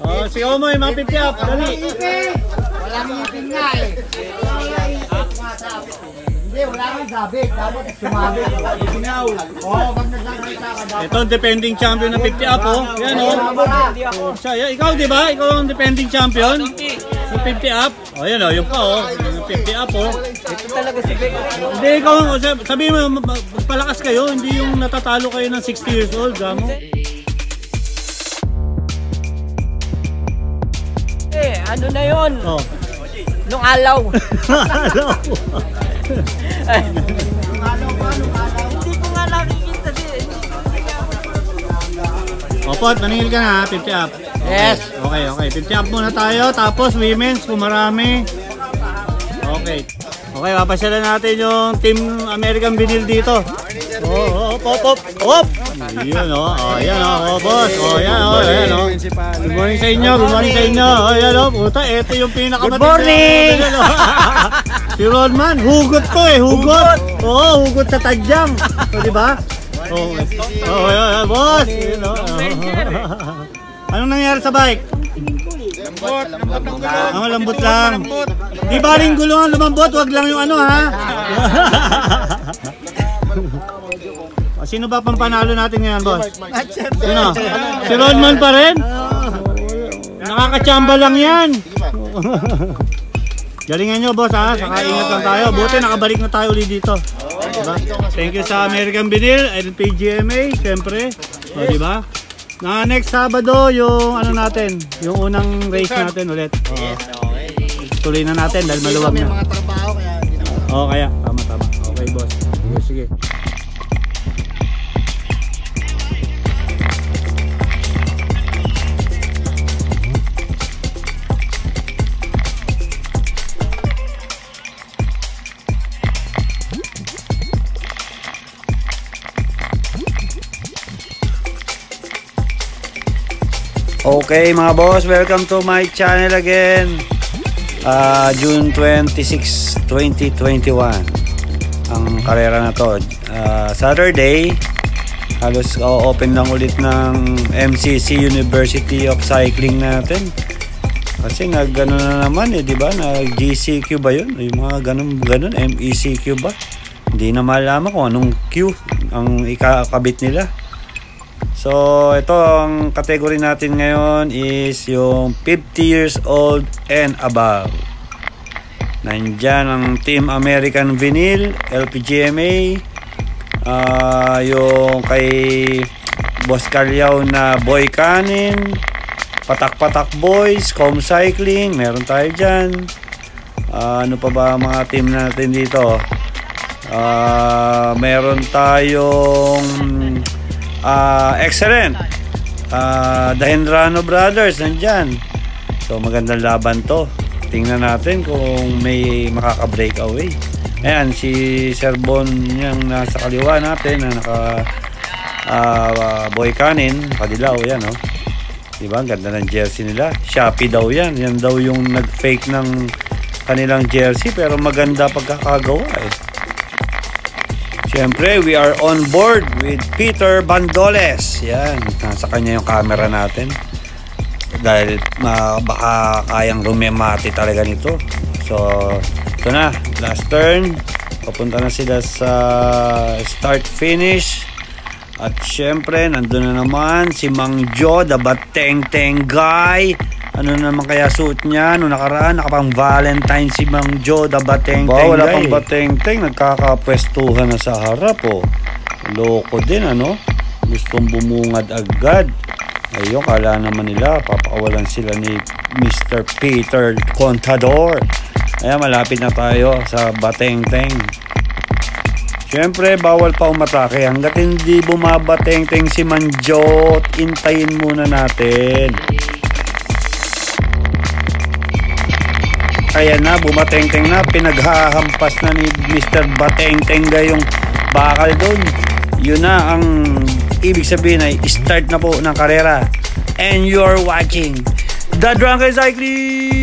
Oh, si Omoy, mga pipi up. Dali. Walang ngipin nga eh. Hindi, wala kang sabi. Dapat sumabit. Sinaw. Oo, pag nagsasalita ka dapat. Ito ang defending champion ng 50 up, oh. Yan, oh. Siya. Ikaw, di ba? Ikaw ang defending champion. Yung 50 up. Oh, yan, oh. Yung pa, oh. Yung 50 up, oh. Ito talaga si Beck. Hindi, ikaw, oh, sab- sabi mo, magpalakas kayo. Hindi yung natatalo kayo ng 60 years old, gamo. Ano na yon? Oh. Nung alaw. Alam mo. Hindi ko nga nakikita si... Opot, maningil ka na, ha? 50 up. Yes. Okay, okay. 50 up muna tayo. Tapos women's kung marami. Okay. Okay, papasyalan natin yung Team American Vinyl dito. Oh, oh, op, op, op. Yan, oh. Oh, yan, oh. Oh, boss. Oh, yan, oh. Yan, oh. Good morning sa inyo. Good morning sa inyo. Oh, yan, oh. Puta, ito yung pinakamatindi. Good morning! Si Rodman, hugot to eh. Hugot. Oo, hugot sa tadyang. O, di ba? Oh, oh, yan, boss. Yan, oh. Anong nangyari sa bike? Ang lambot lang. Di ba rin gulungan lumambot? Wag lang yung ano ha. Sino ba pang panalo natin ngayon, boss? Sino? Si Rodman pa rin? Nakakachamba lang yan. Galingan nyo, boss ha. Saka ingat lang tayo. Buti nakabalik na tayo ulit dito. Diba? Thank you sa American Vinyl and PGMA, syempre. O, diba? Na next Sabado, yung ano natin, yung unang race natin ulit. O, tuloy na natin dahil maluwag May na. mga trabaho kaya hindi na Oo, kaya. Tama, tama. Okay, boss. Sige, sige. Okay mga boss, welcome to my channel again. Ah, June 26, 2021 ang karera na to. Ah, Saturday, halos open lang ulit ng MCC University of Cycling natin. Kasi nag ano na naman eh, di ba? Nag GCQ ba yun? Yung mga ganun, ganun, MECQ ba? Hindi na malaman kung anong Q ang ikakabit nila. So, ito ang category natin ngayon is yung 50 years old and above. Nandyan ang Team American Vinyl, LPGMA, ah yung kay Boss Calyaw na Boy Canin, Patak-Patak Boys, Com Cycling, meron tayo dyan. Ah, ano pa ba ang mga team natin dito? Ah, meron tayong Ah, excellent. Ah, Dahendrano Brothers nandyan. So magandang laban to. Tingnan natin kung may makaka-breakaway. Ayan, si Sir Bon yung nasa kaliwa natin na naka ah, boy kanin, padilaw yan, oh. Diba? Ang ganda ng jersey nila. Shopee daw yan. Yan daw yung nag-fake ng kanilang jersey pero maganda pagkakagawa eh. Siyempre, we are on board with Peter Bandoles. Yan, nasa kanya yung camera natin. Dahil ma, baka kayang rumemati talaga nito. So, ito na, last turn. Papunta na sila sa start finish. At syempre, nandun na naman si Mang Jo, the Bateng Teng guy. Ano naman kaya suot niya? Noong nakaraan, nakapang Valentine si Mang Jo, the Bateng Ba, Teng wala guy. pang bateng-teng, nagkakapwestuhan na sa harap, oh. Loko din, ano? Gustong bumungad agad. Ayun, kala naman nila, papakawalan sila ni Mr. Peter Contador. Ayan, malapit na tayo sa bateng-teng. Siyempre, bawal pa umatake. Hanggat hindi bumabateng-teng si Manjot, intayin muna natin. Kaya na, bumateng-teng na, pinaghahampas na ni Mr. Bateng-teng yung bakal doon. Yun na ang ibig sabihin ay start na po ng karera. And you're watching The Drunken Cyclist!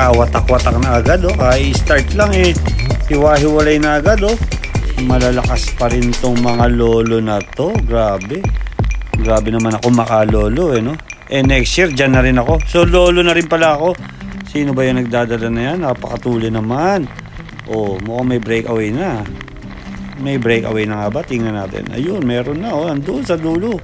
Ayan na, agad oh. Kaya start lang eh. Hiwa-hiwalay na agad oh. Malalakas pa rin tong mga lolo na to. Grabe. Grabe naman ako makalolo eh no. Eh next year, dyan na rin ako. So lolo na rin pala ako. Sino ba yung nagdadala na yan? Napakatuli naman. Oh, mukhang may breakaway na. May breakaway na nga ba? Tingnan natin. Ayun, meron na oh. Andun sa dulo.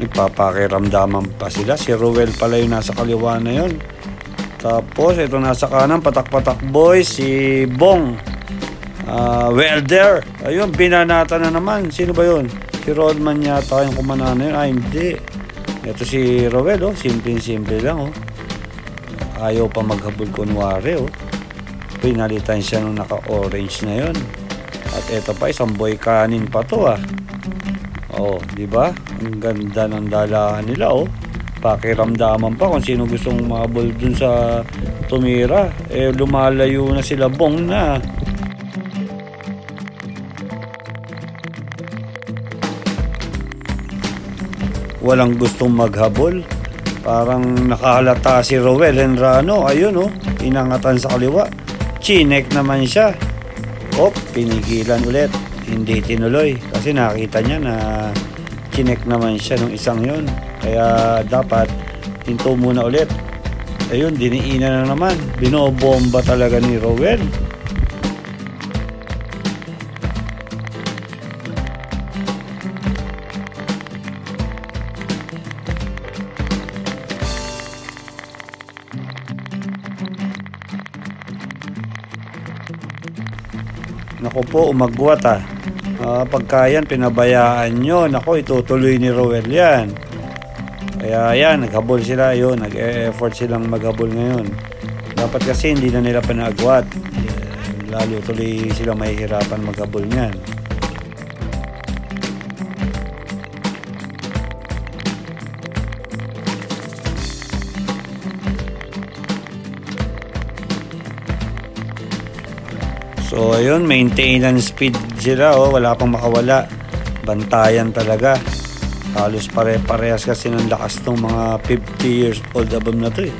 Nagpapakiramdaman pa sila. Si Ruel pala yung nasa kaliwa na yun. Tapos, ito nasa kanan, patak-patak boy, si Bong. Uh, welder. Ayun, binanata na naman. Sino ba yun? Si Rodman yata yung kumana na yun. Ah, hindi. Ito si Roel, oh. Simple-simple lang, oh. Ayaw pa maghabol kunwari, oh. Pinalitan siya nung naka-orange na yun. At ito pa, isang boy kanin pa to, ah. Oh, di ba? Ang ganda ng dalahan nila, oh. Pakiramdaman pa kung sino gustong mahabol dun sa tumira. Eh, lumalayo na sila bong na. Walang gustong maghabol. Parang nakahalata si Rowel Henrano. Ayun, oh. Inangatan sa kaliwa. Chinek naman siya. Op, pinigilan ulit hindi tinuloy kasi nakita niya na chinek naman siya nung isang yon kaya dapat hinto muna ulit. Ayun diniina na naman. Binobomba talaga ni Rowell. Nako po, umagwat ah. Uh, pagka yan, pinabayaan nyo, nako, itutuloy ni Rowell yan. Kaya yan, naghabol sila yun, nag-e-effort silang maghabol ngayon. Dapat kasi hindi na nila panagwat. Lalo tuloy sila mahihirapan maghabol niyan. So ayun, maintenance speed sila oh, wala pang makawala. Bantayan talaga. Halos pare-parehas kasi ng lakas ng mga 50 years old above na to eh.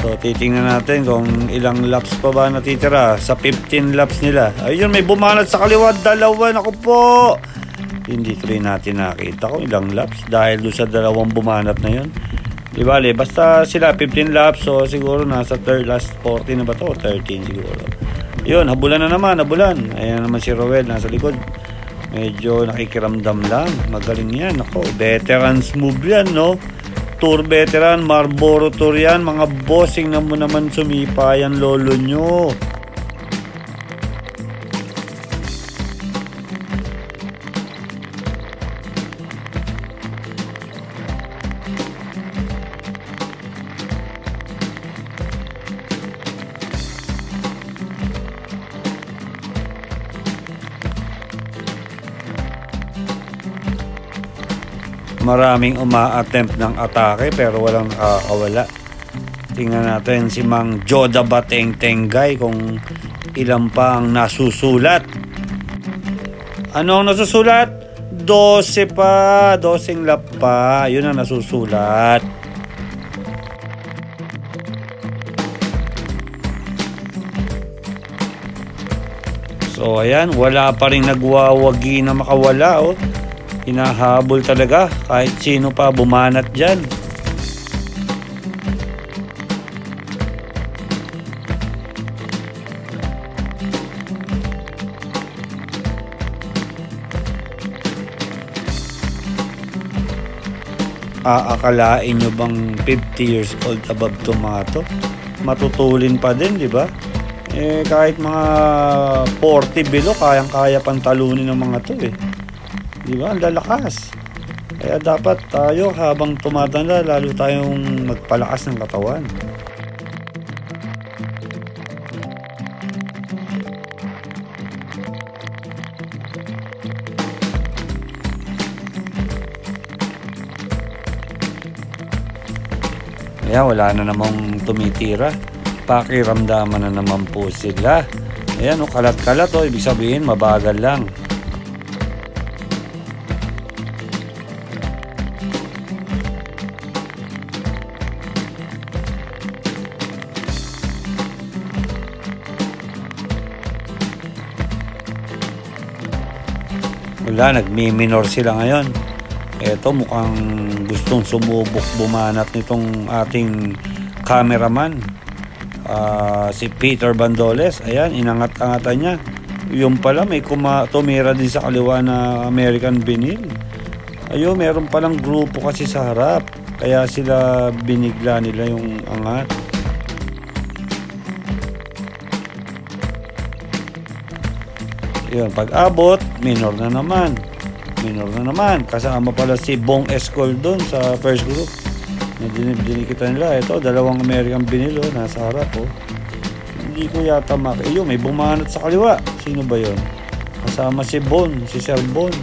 So titingnan natin kung ilang laps pa ba natitira sa 15 laps nila. Ayun, may bumanat sa kaliwa, dalawa, naku po. Hindi tuloy natin nakita kung ilang laps dahil doon sa dalawang bumanat na yun. Di bale, basta sila 15 laps so siguro nasa third last 40 na ba to? 13 siguro. Yun, habulan na naman, habulan. Ayan naman si Rowel, nasa likod. Medyo nakikiramdam lang. Magaling yan. Ako, veterans move yan, no? Tour veteran, Marlboro Tour yan. Mga bossing na mo naman sumipa yan, lolo nyo. Maraming uma-attempt ng atake pero walang nakakawala. Tingnan natin si Mang Joda Bateng Tenggay kung ilan pa ang nasusulat. Ano ang nasusulat? 12 pa, 12 lap pa. Yun ang nasusulat. So ayan, wala pa rin nagwawagi na makawala oh hinahabol talaga. Kahit sino pa bumanat dyan. Aakalain nyo bang 50 years old above to mga to matutulin pa din di ba? Eh kahit mga 40 below kayang kaya pang talunin ng mga to eh Di ba? Ang lalakas. Kaya dapat tayo habang tumatanda, lalo tayong magpalakas ng katawan. Ayan, wala na namang tumitira. Pakiramdaman na naman po sila. Ayan, oh, kalat-kalat oh. Ibig sabihin, mabagal lang. Wala, nagmi-minor sila ngayon. Eto, mukhang gustong sumubok bumanat nitong ating cameraman. Ah, si Peter Bandoles. Ayan, inangat-angatan niya. Yung pala, may kuma tumira din sa kaliwa na American Vinyl. Ayun, meron palang grupo kasi sa harap. Kaya sila binigla nila yung angat. Yun, pag abot, minor na naman. Minor na naman. Kasama pala si Bong Escol doon sa first group. Dinikita nila. Ito, dalawang American Vinyl oh, nasa harap oh. Hindi ko yata mak... Ayun, may bumanat sa kaliwa. Sino ba yon? Kasama si Bon, si Sir Bon.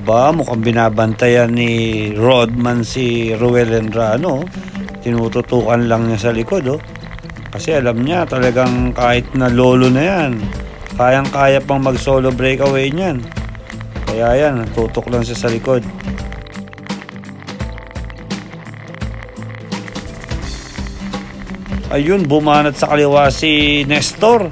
Aba, mukhang binabantayan ni Rodman si Ruel Endrano. Tinututukan lang niya sa likod, oh. Kasi alam niya talagang kahit na lolo na yan, kayang-kaya pang mag-solo breakaway niyan. Kaya yan, tutok lang siya sa likod. Ayun, bumanat sa kaliwa si Nestor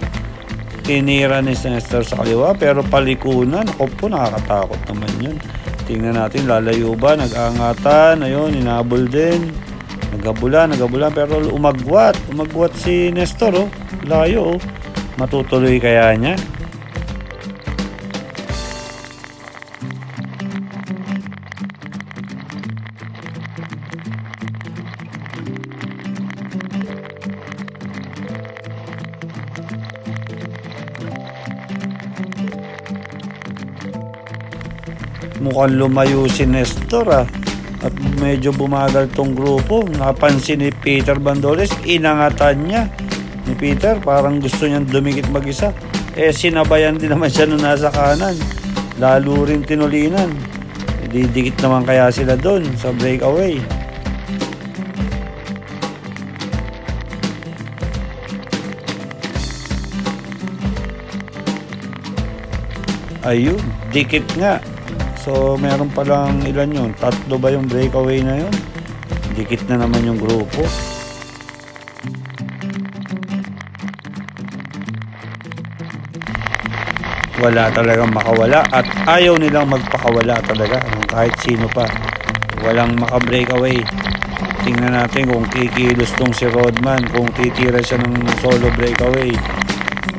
tinira ni Nestor sa kaliwa pero palikunan. Ako po nakakatakot naman yun. Tingnan natin lalayo ba? Nag-angatan ayun inabol din. Nagabulan nagabulan pero umagwat. Umagwat si Nestor oh. Layo oh. Matutuloy kaya niya mukhang lumayo si Nestor ah. At medyo bumagal tong grupo. Napansin ni Peter Bandoles, inangatan niya ni Peter. Parang gusto niyang dumikit mag-isa. Eh sinabayan din naman siya nung nasa kanan. Lalo rin tinulinan. Didikit naman kaya sila doon sa breakaway. Ayun, dikit nga. So, meron palang ilan yun? Tatlo ba yung breakaway na yun? Dikit na naman yung grupo. Wala talagang makawala at ayaw nilang magpakawala talaga kahit sino pa. Walang maka-breakaway. Tingnan natin kung kikilos tong si Rodman, kung titira siya ng solo breakaway.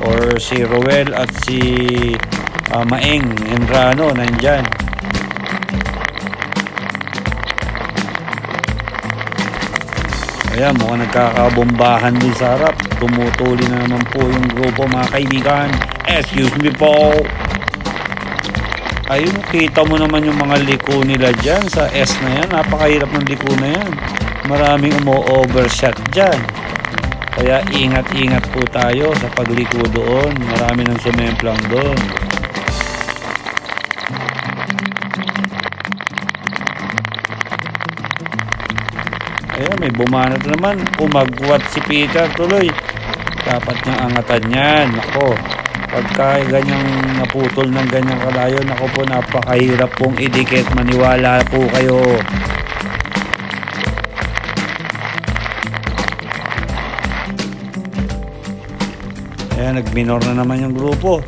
Or si Roel at si uh, Maeng Enrano nandyan. Ayan, mukhang nagkakabombahan din sa. Tumutuli na naman po yung grupo mga kaibigan. Excuse me po. Ayun, kita mo naman yung mga liko nila dyan sa S na yan. Napakahirap ng liko na yan. Maraming umo-overshot dyan. Kaya ingat-ingat po tayo sa pagliko doon. Marami nang sumemplang doon. May bumanat naman. Umagwat si Peter tuloy. Dapat niyang angatan yan. Ako, pagka ganyang naputol ng ganyang kalayo, nako po, napakahirap pong idikit. Maniwala po kayo. Ayan, nagminor na naman yung grupo.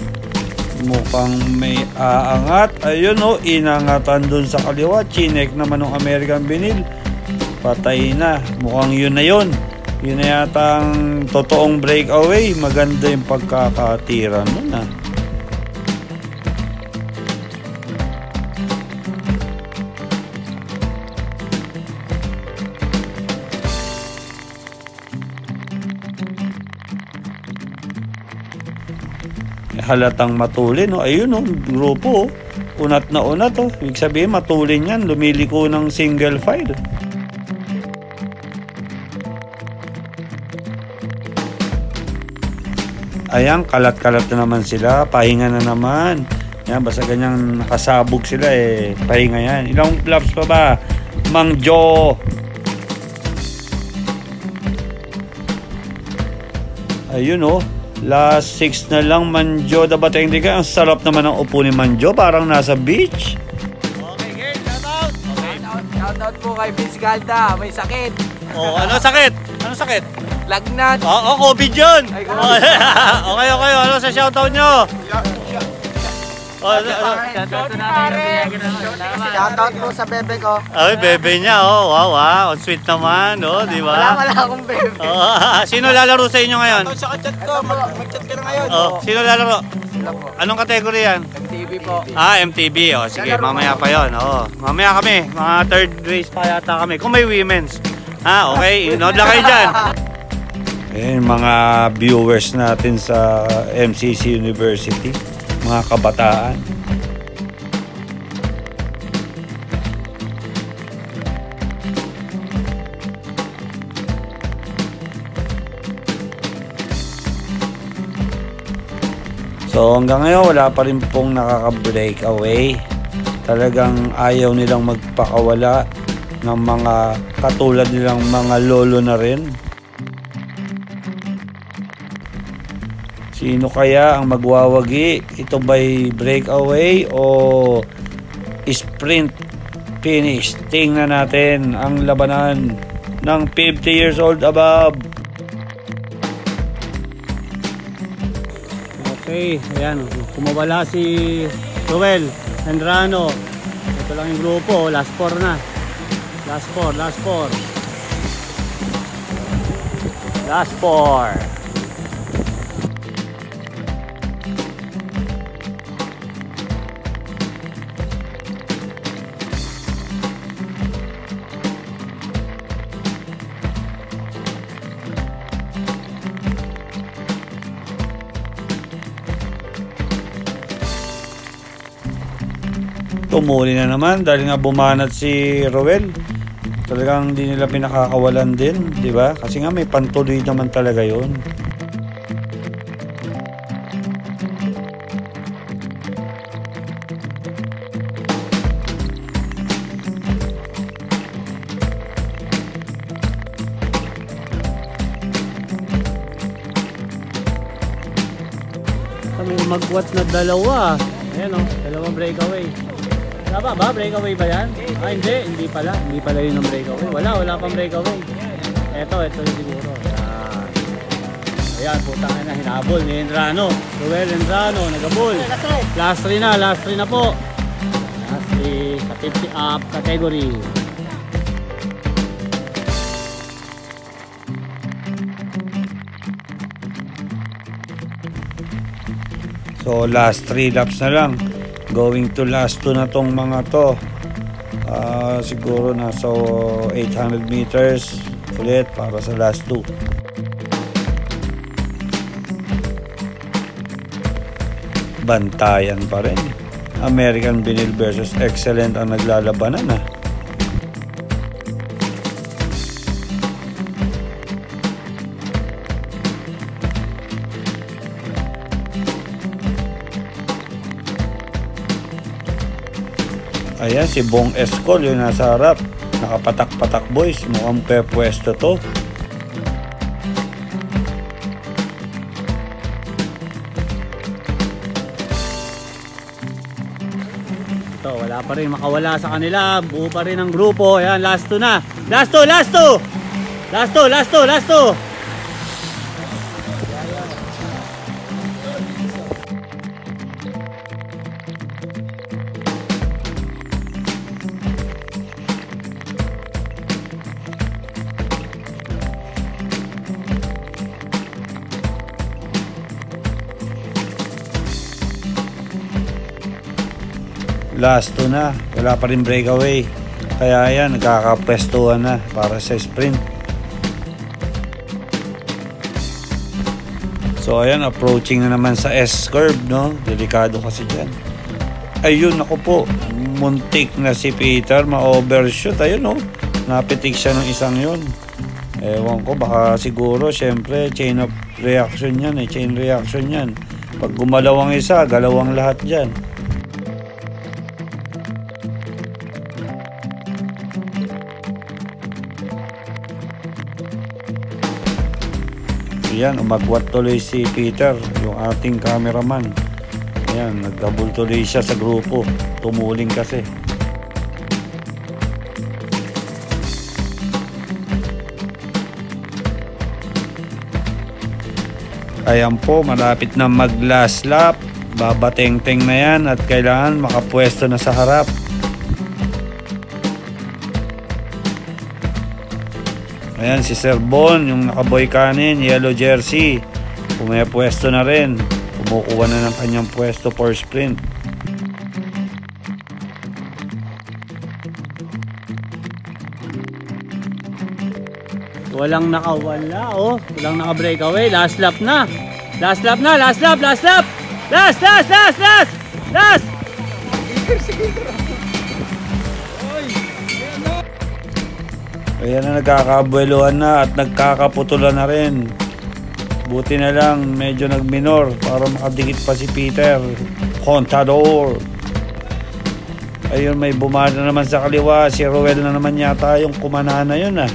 Mukhang may aangat. Ayun o, oh, inangatan dun sa kaliwa. Chinek naman ng American Vinyl patay na. Mukhang yun na yun. Yun na yata ang totoong breakaway. Maganda yung pagkakatira nun ah halatang matulin no? Ayun no? Grupo oh. unat na unat oh. Ibig sabihin matulin yan, lumiliko ng single file. Ayan, kalat-kalat na naman sila, pahinga na naman. Yan, basta ganyang nakasabog sila eh, pahinga yan. Ilang laps pa ba? Mang Jo! Ayun oh, last 6 na lang Manjo dapat hindi ka. Ang sarap naman ng upo ni Manjo, parang nasa beach. Okay, game. Shout out. Okay. Shoutout po kay Vince Galda, may sakit. Oh, ano sakit? Ano sakit? Lagnat. Oh, oh COVID yun. Ay, okay, okay. Ano sa shoutout nyo? Oh, ano? Shoutout po sa bebe ko. Ay, bebe niya. Oh, wow, wow. Ang sweet naman, oh, di Wala, ba? wala akong bebe. Oh, sino lalaro sa inyo ngayon? Sa chat ko, mag-chat ka na ngayon. Oh, sino lalaro? Anong kategory yan? TV po. Ah, MTB. Oh, sige, mamaya pa yon. Oh, mamaya kami. Mga third race pa yata kami. Kung may women's. Ah, okay. Inood lang kayo dyan. Ayun, mga viewers natin sa MCC University, mga kabataan. So hanggang ngayon wala pa rin pong nakaka-break away. Talagang ayaw nilang magpakawala ng mga katulad nilang mga lolo na rin. Sino kaya ang magwawagi? Ito ba'y breakaway o sprint finish? Tingnan natin ang labanan ng 50 years old above. Okay, ayan. Kumawala si Joel Andrano. Ito lang yung grupo. Last four na. Last four, last four. Last four. Tumuli na naman dahil nga bumanat si Roel. Talagang hindi nila pinakakawalan din, di ba? Kasi nga may pantuloy naman talaga yon. Kami magwat na dalawa. Ayan o, dalawang breakaway. Tama ba? Breakaway ba yan? Ah, hindi. Hindi pala. Hindi pala yun ang breakaway. Wala, wala pang breakaway. Eto, eto yung siguro. Ayan. Ayan, putang na hinabol ni Endrano. Ruel Endrano, nagabol. Last 3 na, last 3 na po. Last 3 sa 50 up category. So last 3 laps na lang. Going to last 2 na tong mga to. Ah, siguro nasa 800 meters ulit para sa last 2. Bantayan pa rin. American Vinyl versus Excellent ang naglalabanan ah. Ayan, si Bong Escol, yung nasa harap. Nakapatak-patak boys. Mukhang pepwesto to. Ito, wala pa rin makawala sa kanila. Buo pa rin ang grupo. Ayan, last two na. Last two, last two! Last two, last two, last two! Last two na. Wala pa rin breakaway. Kaya yan, nagkakapwestuhan na para sa sprint. So ayan, approaching na naman sa S-curve, no? Delikado kasi dyan. Ayun, ako po. Muntik na si Peter, ma-overshoot. Ayun, oh. Napitik siya ng isang yun. Ewan ko, baka siguro, syempre, chain of reaction yan eh. Chain reaction yan. Pag gumalaw ang isa, galaw ang lahat dyan. Yan, umagwat tuloy si Peter, yung ating cameraman. Yan, nagdabol tuloy siya sa grupo. Tumuling kasi. Ayan po, malapit na mag last lap. Babateng-teng na yan at kailangan makapwesto na sa harap. Ayan si Sir Bon, yung nakaboy kanin, yellow jersey. Pumepwesto na rin. Kumukuha na ng kanyang pwesto for sprint. Walang nakawala, oh. Walang naka-breakaway. Last lap na. Last lap na, last lap, last lap. Last, last, last, last. Last. Ayan na nagkakabueluhan na at nagkakaputulan na rin. Buti na lang medyo nagminor para makadikit pa si Peter. Contador. Ayun may bumada naman sa kaliwa. Si Ruel na naman yata yung kumana na yun ah.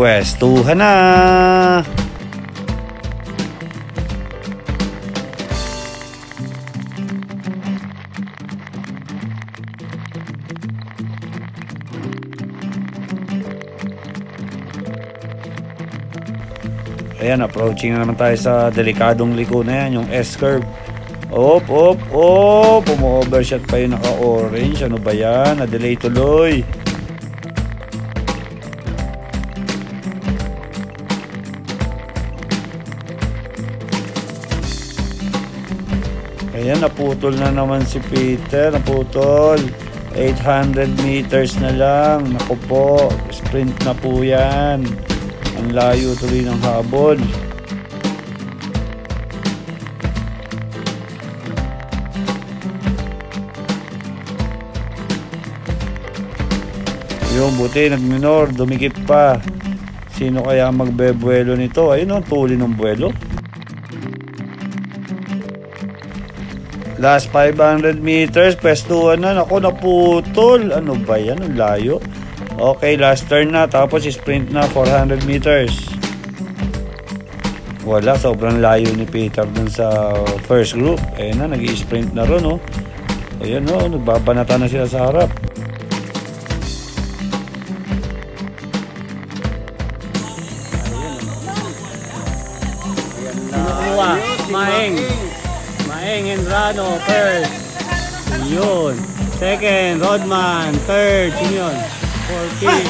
Pwestuhan na! Ayan, approaching na naman tayo sa delikadong liko na yan, yung S-curve. Op, op, op! Umu-overshot pa yung naka-orange. Ano ba yan? Na-delay tuloy. Ayan, naputol na naman si Peter. Naputol. 800 meters na lang. Naku po, sprint na po yan. Ang layo tuloy ng habol. Yung buti, nagminor, dumikit pa. Sino kaya magbebuelo nito? Ayun o, tuli ng buwelo. Last 500 meters, pwestuhan na. Ako, naputol. Ano ba yan? Ang layo. Okay, last turn na. Tapos sprint na 400 meters. Wala, sobrang layo ni Peter dun sa first group. Eh na, nag sprint na ron, oh. Ayan, oh, nagbabanata na sila sa harap. Kinukuha. Maeng. Maeng Enrano, first. Yun. Second, Rodman. Third, yun? Fourteen.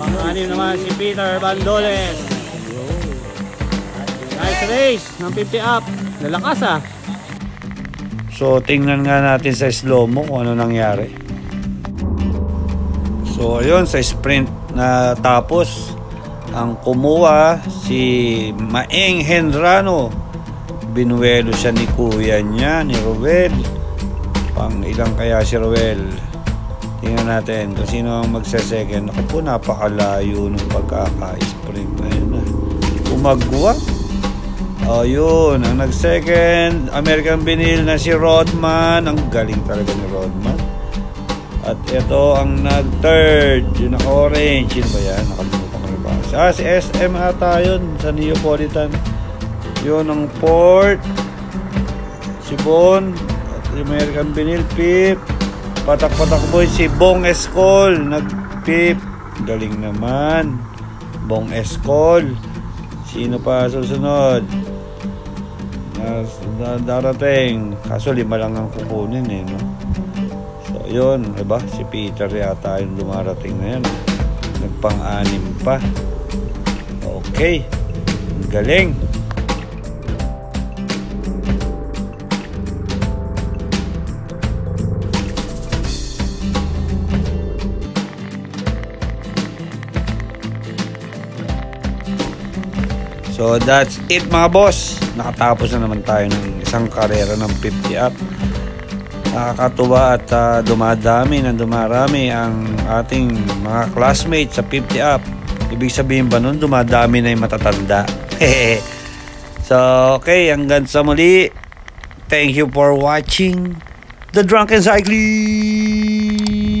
Pang-anim naman si Peter Bandoles. Nice race ng 50 up. Lalakas ah. So, tingnan nga natin sa slow-mo kung ano nangyari. So, ayun, sa sprint na tapos, ang kumuha si Maeng Hendrano. Binuelo siya ni kuya niya, ni Roel. Pang ilang kaya si Roel? Tingnan natin kung sino ang magse-second. Ako po, napakalayo ng pagkaka-sprint na yun. ah. Umagwa. Yun. Ang nag-second, American Vinyl na si Rodman. Ang galing talaga ni Rodman. At ito ang nag-third. Yung naka-orange. Yun ba yan? Nakalimutan ko na ba? Ah, si SM ata yun sa Neapolitan. Yun ang fourth. Si Bon. At American Vinyl, fifth. Patak-patak boy si Bong Escol. Nag-fifth. Galing naman. Bong Escol. Sino pa susunod? Na, darating. Kaso lima lang ang kukunin eh, no? So, yun, diba? Si Peter yata yung dumarating na yan. Nagpang-anim pa. Okay. Galing. So that's it mga boss. Nakatapos na naman tayo ng isang karera ng 50 up. Nakakatuwa at ah, dumadami na dumarami ang ating mga classmates sa 50 up. Ibig sabihin ba nun, dumadami na yung matatanda. so, okay, hanggang sa muli. Thank you for watching The Drunken Cyclist!